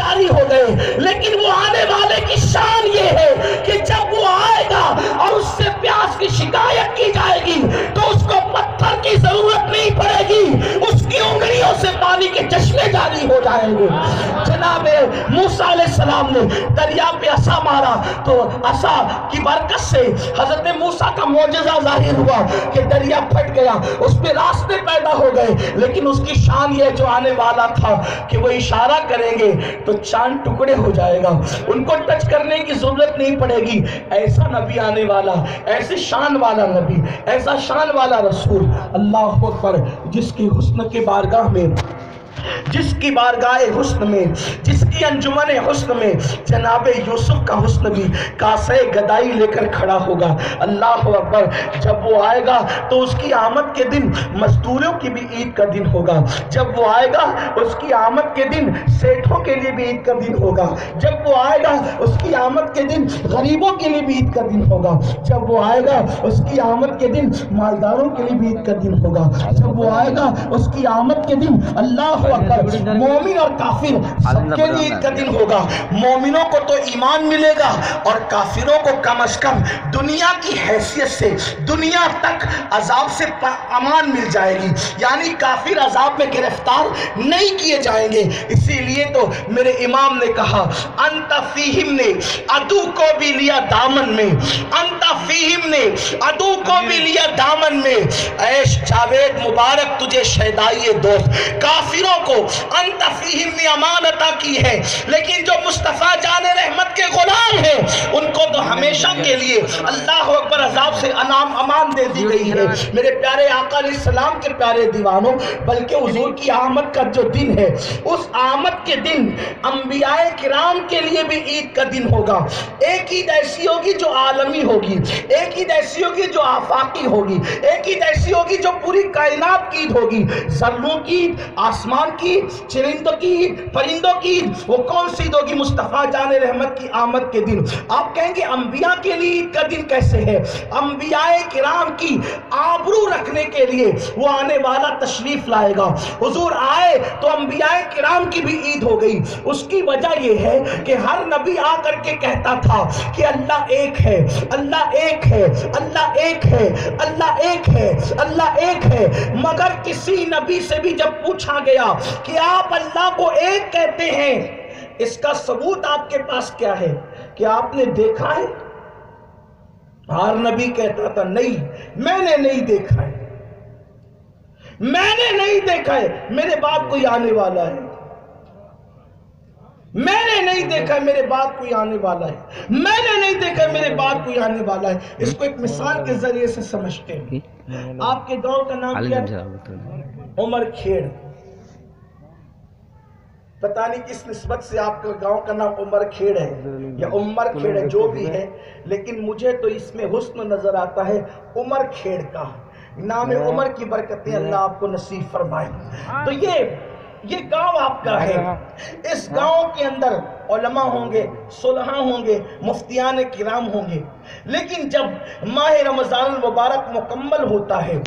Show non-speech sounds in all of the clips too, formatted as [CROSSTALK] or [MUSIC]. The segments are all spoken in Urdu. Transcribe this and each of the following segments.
جاری ہو گئے۔ لیکن وہ آنے والے کی شان یہ ہے کہ جب وہ آئے گا اور اس سے پیاس کی شکایت کی جائے گی، تو اس کو پتھر کی ضرورت نہیں پڑے گی۔ کی انگلیوں سے پانی کے چشمے جاری ہو جائیں گے۔ جناب موسیٰ علیہ السلام نے دریا پہ عصا مارا تو عصا کی برکت سے حضرت موسیٰ کا معجزہ ظاہر ہوا کہ دریا پھٹ گیا، اس پہ راستے پیدا ہو گئے۔ لیکن اس کی شان یہ جو آنے والا تھا کہ وہ اشارہ کریں گے تو چاند ٹکڑے ہو جائے گا۔ ان کو ٹچ کرنے کی ضرورت نہیں پڑے گی۔ ایسا نبی آنے والا، ایسے شان والا نبی، ایسا شان والا رسول اللہ اکبر جس کی حسن کے بارگاہ میں جس کی بارگاہ حسن میں، جس کی انجمن حسن میں جناب یوسف کا حسن بھی کاسے گدائی لے کر کھڑا ہوگا۔ اللہ اکبر، جب وہ آئے گا تو اس کی آمد کے دن مزدوروں کی بھی عید کا دن ہوگا۔ جب وہ آئے گا، اس کی آمد کے دن سیٹھوں کے لیے بھی عید کا دن ہوگا۔ جب وہ آئے گا، اس کی آمد کے دن غریبوں کے لیے بھی عید کا دن ہوگا۔ جب وہ آئے گا، اس کی آمد کے دن مالداروں کے لیے بھی عید کا دن ہوگا۔ جب وہ آئے گا، اس کی آمد کے دن اللہ اکبر۔ مومن اور کافر سب کے لیے کا دن ہوگا۔ مومنوں کو تو ایمان ملے گا اور کافروں کو کم از کم دنیا کی حیثیت سے دنیا تک عذاب سے امان مل جائے گی۔ یعنی کافر عذاب میں گرفتار نہیں کیے جائیں گے۔ اسی لیے تو میرے امام نے کہا انت فیہم نے ادو کو بھی لیا دامن میں۔ انت فیہم نے ادو کو بھی لیا دامن میں۔ ایش جاوید مبارک تجھے شہدائی دوست۔ کافروں لوگوں کو انت فیہم نے امان عطا کی ہے۔ لیکن جو مصطفیٰ جان رحمت کے غلام ہیں، ان کو تو ہمیشہ کے لیے اللہ اکبر عذاب سے انام امان دے دی گئی ہے۔ میرے پیارے آقا علیہ السلام کے پیارے دیوانوں، بلکہ حضور کی آمد کا جو دن ہے، اس آمد کے دن انبیاء کرام کے لیے بھی عید کا دن ہوگا۔ ایک عید ایسی ہوگی جو عالمی ہوگی، ایک عید ایسی ہوگی جو آفاقی ہوگی، ایک عید ایسی ہوگی جو پوری کائنات کی عید ہوگی۔ ذروں کی عید آسمان کی چرندوں کی، پرندوں کی عید وہ کون سی عید ہوگی مصطفیٰ جان رحمت کی آمد کے دن؟ آپ کہیں گے انبیاء کے لیے عید کا دن کیسے ہے؟ انبیاء کرام کی آبرو رکھنے کے لیے وہ آنے والا تشریف لائے گا۔ حضور آئے تو انبیاء کرام کی بھی عید ہو گئی۔ اس کی وجہ یہ ہے کہ ہر نبی آ کر کے کہتا تھا کہ اللہ ایک ہے، اللہ ایک ہے، اللہ ایک ہے، اللہ ایک ہے، اللہ ایک ہے۔ مگر کسی نبی سے بھی جب پوچھا گیا کہ آپ اللہ کو ایک کہتے ہیں اس کا ثبوت آپ کے پاس کیا ہے؟ کہ آپ نے دیکھا ہے؟ ہر نبی کہتا تھا نہیں میں نے نہیں دیکھا ہے۔ میں نے نہیں دیکھا ہے میرے بعد کوئی آنے والا ہے۔ میں نے نہیں دیکھا ہے میرے بعد کوئی آنے والا ہے۔ میں نے نہیں دیکھا ہے میرے بعد کوئی آنے والا ہے۔ اس کو ایک مثال کے ذریعے سے سمجھتے ہیں۔ آپ کے گاؤں کا نام کیا عمر کھیڑ۔ پتہ نہیں کس نسبت سے آپ کا گاؤں کا نام عمر کھیڑ ہے یا عمر کھیڑ ہے جو بھی ہے لیکن مجھے تو اس میں حسن نظر آتا ہے عمر کھیڑ کا۔ نام عمر کی برکتیں اللہ آپ کو نصیب فرمائے۔ تو یہ یہ گاؤں آپ کا ہے۔ اس گاؤں کے اندر علماء ہوں گے صلحاء ہوں گے مفتیان کرام ہوں گے۔ لیکن جب ماہ رمضان المبارک مکمل ہوتا ہے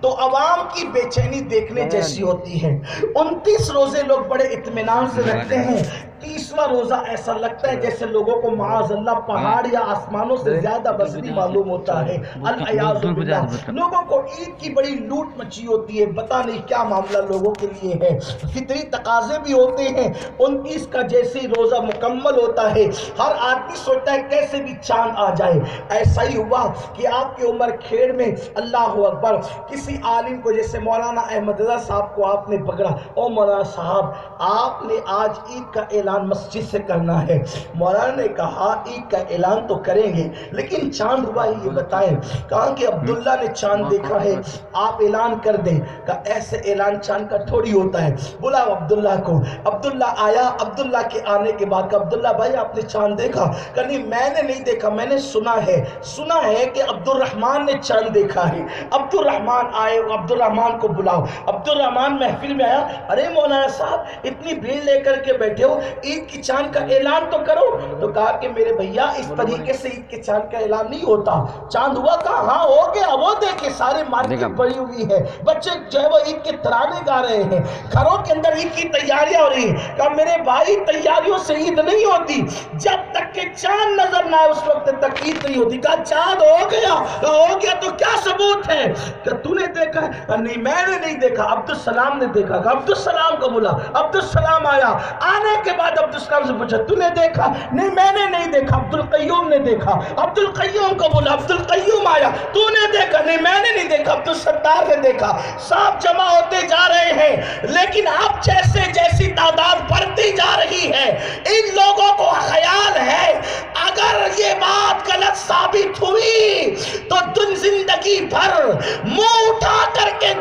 تو عوام کی بے چینی دیکھنے جیسی ہوتی ہے۔ انتیس روزے لوگ بڑے اطمینان سے رکھتے ہیں۔ تیسواں روزہ ایسا لگتا ہے جیسے لوگوں کو معاذ اللہ پہاڑ یا آسمانوں سے زیادہ بسری معلوم ہوتا ہے۔ العیاذ باللہ۔ لوگوں کو عید کی بڑی لوٹ مچی ہوتی ہے۔ پتہ نہیں کیا معاملہ لوگوں کے لیے ہے۔ فطری تقاضے بھی ہوتے ہیں۔ انتیس کا جیسے ہی روزہ مکمل ہوتا ہے، ہر آدمی سوچتا ہے کیسے بھی چاند آ جائے۔ ایسا ہی ہوا کہ آپ کی عمر کھیڑ میں اللہ اکبر۔ کسی عالم کو جیسے مولانا احمد رضا صاحب کو آپ نے پکڑا۔ او مولانا صاحب، آپ نے آج عید کا اعلان اعلان مسجد سے کرنا ہے۔ مولانا نے کہا، عید کا اعلان تو کریں گے، لیکن چاند ہوا ہی یہ بتائیں۔ کہا کہ عبداللہ نے چاند دیکھا ہے۔ آپ اعلان کر دیں۔ کہ ایسے اعلان چاند کا تھوڑی ہوتا ہے۔ بلاؤ عبداللہ کو، عبداللہ آیا، عبداللہ کے آنے کے بعد کہ عبداللہ بھائی، آپ نے چاند دیکھا؟ کہ نہیں، میں نے نہیں دیکھا، میں نے سنا ہے۔ سنا ہے کہ عبد الرحمن نے چاند دیکھا ہے۔ عبد الرحمن آئے عبد الرحمن کو بلاؤ۔ عبد الرحمن محفل میں آیا۔ ارے مولانا صاحب، اتنی بھیڑ لے کر کے بیٹھے ہو۔ عید کی چاند کا اعلان تو کرو تو کہا کہ میرے بھیا اس طریقے سے عید کے چاند کا اعلان نہیں ہوتا۔ چاند ہوا کہا ہاں ہو گیا۔ وہ دیکھے سارے مارکیٹ بڑی ہوئی ہے۔ بچے جو ہے وہ عید کے ترانے گا رہے ہیں۔ گھروں کے اندر عید کی تیاریاں ہو رہی ہیں۔ کہا میرے بھائی تیاریوں سے عید نہیں ہوتی۔ جب تک کہ چاند نظر نہ آئے اس وقت تک عید نہیں ہوتی۔ کہا چاند ہو گیا۔ ہو گیا تو کیا ثبوت ہے؟ کہ تو نے دیکھا ہے۔ نہیں میں نے نہیں دیکھا۔ عبدالسلام نے دیکھا۔ عبدالسلام کو بولا۔ عبدالسلام آیا۔ آنے کے بعد بعد عبدالسلام سے پوچھا تو نے دیکھا؟ نہیں، میں نے نہیں دیکھا عبدالقیوم نے دیکھا۔ عبدالقیوم کو بولا عبدالقیوم آیا تو نے دیکھا؟ نہیں، میں نے نہیں دیکھا عبدالستار نے دیکھا۔ سب جمع ہوتے جا رہے ہیں، لیکن اب جیسے جیسی تعداد بڑھتی جا رہی ہے، ان لوگوں کو خیال ہے، اگر یہ بات غلط ثابت ہوئی، تو دن زندگی بھر منہ اٹھا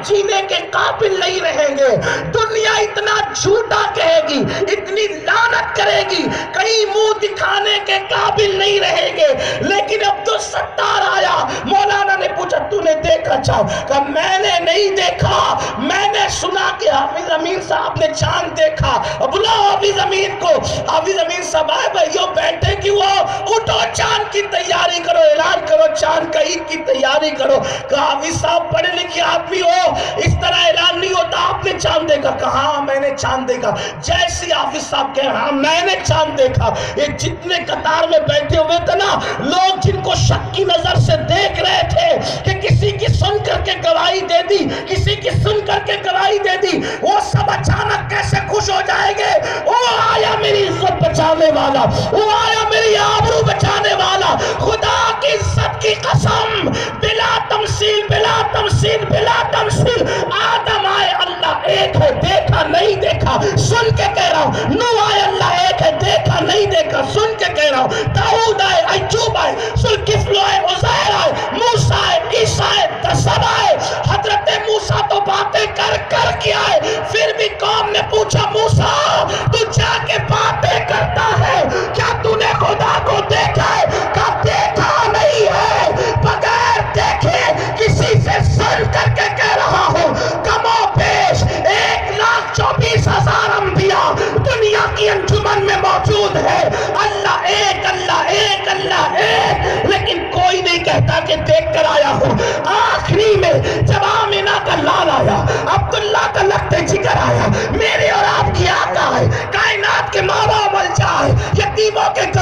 جینے کے قابل نہیں رہیں گے۔ دنیا اتنا جھوٹا کہے گی، اتنی لانت کرے گی کہیں منہ دکھانے کے قابل نہیں رہیں گے۔ لیکن اب تو ستار آیا، مولانا نے پوچھا تو نے دیکھا چاہو کہ میں نے نہیں دیکھا۔ میں نے سنا کہ حافظ امین صاحب نے چاند دیکھا۔ بلاؤ حافظ امین کو۔ حافظ امین صاحب آئے بھائیو بیٹھے کی وہ اٹھو، چاند کی تیاری کرو، اعلان کرو، چاند کا عید کی تیاری کرو۔ کہ حافظ صاحب، پڑھے لکھے آدمی ہو۔ اس طرح اعلان نہیں ہوتا، آپ نے چاند دیکھا۔ کہا ہاں میں نے چاند دیکھا۔ جیسی حافظ صاحب کہہ ہاں میں نے چاند دیکھا۔ یہ جتنے قطار میں بیٹھے ہوئے تھے نا، لوگ جن کو شک کی نظر سے دیکھ رہے تھے کہ کسی کی سن کر کے گواہی دے دی، کسی کی سن کر کے گواہی دے دی، وہ سب اچانک کیسے خوش ہو جائیں گے؟ وہ آیا میری عزت بچانے والا، وہ آیا میری آبرو بچانے والا۔ خدا کی عزت کی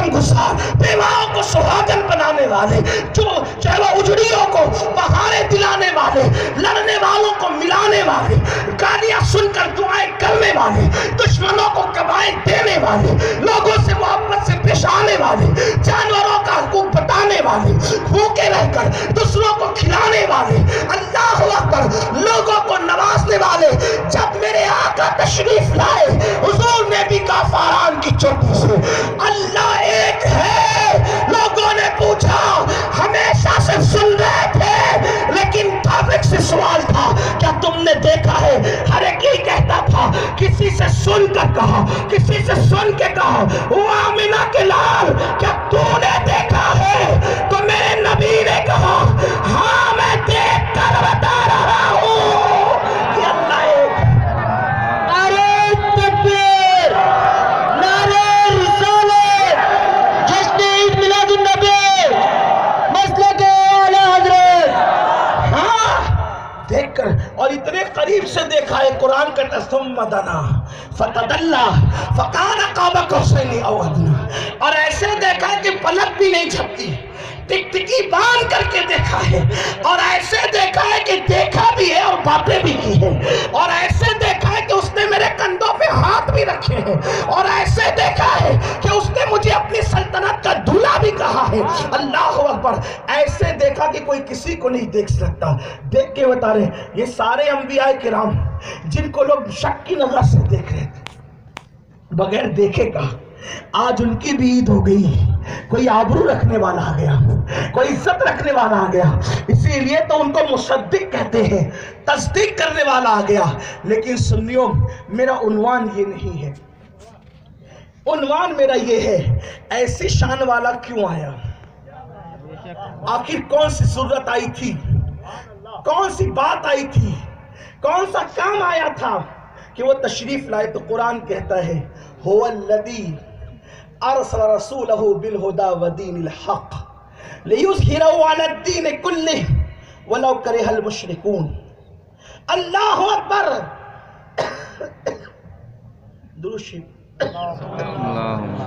یتیموں کے گسار بیواؤں کو سہاگن بنانے والے، جو چاہے وہ اجڑیوں کو بہارے دلانے والے، لڑنے والوں کو ملانے والے، گالیاں سن کر دعائیں کرنے والے، دشمنوں کو کبائیں دینے والے، لوگوں سے محبت سے پیش آنے والے، جانوروں کا حقوق بتانے والے، بھوکے رہ کر دوسروں کو کھلانے والے، اللہ اکبر، لوگوں میرے تشریف لائے، حضور نے بھی کہا فاران کی چوٹی سے۔ اللہ ایک ہے، لوگوں نے پوچھا، ہمیشہ سے سن رہے تھے، لیکن ٹاپک سے سوال تھا، کیا تم نے دیکھا ہے؟ ہر ایک ہی کہتا تھا، کسی سے سن کر کہا، کسی سے سن کے کہا، وہ آمینہ کے لال، کیا تو نے دیکھا ہے؟ تو میرے نبی نے کہا ہاں میں دیکھ کر بتا رہا ہوں۔ مدنا فتدلہ فکان فقان قاب قوسین او ادنا اور ایسے دیکھا کہ پلک بھی نہیں جھپتی ٹک ٹکی باندھ کر کے دیکھا ہے اور ایسے دیکھا ہے کہ دیکھا بھی ہے اور باتیں بھی کی ہیں اور ایسے دیکھا ہے کہ اس نے میرے کندھوں پہ ہاتھ بھی رکھے ہیں اور ایسے دیکھا ہے کہ اس نے مجھے اپنی سلطنت کا دھلا بھی کہا ہے۔ اللہ اکبر، ایسے دیکھا کہ کوئی کسی کو نہیں دیکھ سکتا۔ دیکھ کے بتا رہے ہیں یہ سارے انبیاء کرام جن کو لوگ شک کی نظر سے دیکھ رہے تھے، بغیر دیکھے کا، آج ان کی بھی عید ہو گئی۔ کوئی آبرو رکھنے والا آ گیا، کوئی عزت رکھنے والا آ گیا۔ اسی لیے تو ان کو مصدق کہتے ہیں، تصدیق کرنے والا آ گیا۔ لیکن سنیو، میرا عنوان یہ نہیں ہے۔ عنوان میرا یہ ہے، ایسی شان والا کیوں آیا؟ آخر کون سی ضرورت آئی تھی؟ کون سی بات آئی تھی؟ کون سا کام آیا تھا؟ کہ وہ تشریف لائے تو قرآن کہتا ہے، هو الذي ارسل رسوله بالهدى ودين الحق ليظهره على الدين كله ولو كره المشركون. الله اكبر [COUGHS] دروشي اللهم